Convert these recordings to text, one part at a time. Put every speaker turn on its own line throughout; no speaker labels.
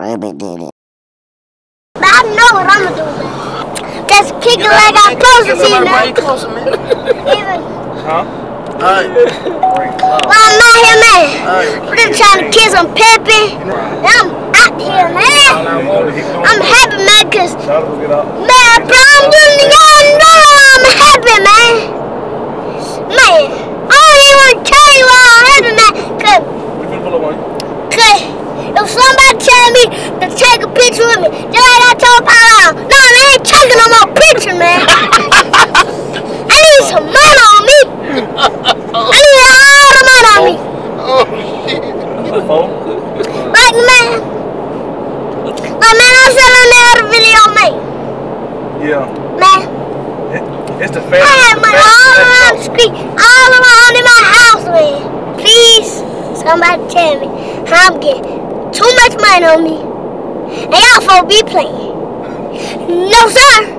Orbit Didit.
But I know what I'm gonna do, man. Just kick it like I'm supposed to see, man. Even
Huh?
Alright.
while I'm out here, man. I'm just trying to kiss some Peppy. And I'm out here, man. I'm happy, man, cause,
Try to get out.
man, bro, I'm doing y'all know I'm happy, man. Man, I don't even want to tell you why I'm happy, man, cause
We finna pull up on you.
Cause if somebody tell me to take a picture with me, just like I told Bow Wow, no, I ain't taking no more picture, man. I need some money on me. I need all the money on me.
Oh, shit.
Like, man. Like, man, I'm selling the other video, man.
Yeah.
Man,
It- It's the
I
fast.
have money all around the street, all around in my house, man. Please, somebody tell me how I'm getting too much money on me. And y'all be playing. No, sir.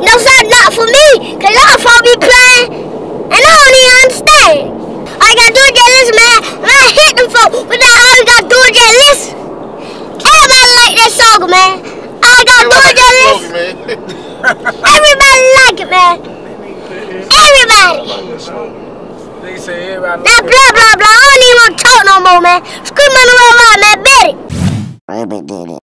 No, sir, not for me. Cause y'all folks be playing. And I don't even understand. All you gotta do is just listen, man. When I hit them folks with that, all you gotta do is just listen. Everybody like that song, man. All you gotta do is just listen. Everybody like it, man. Everybody.
They say everybody.
That blah blah blah. I don't even want to talk no more, man. Scream on the road, man. Bet it.
Orbit Didit.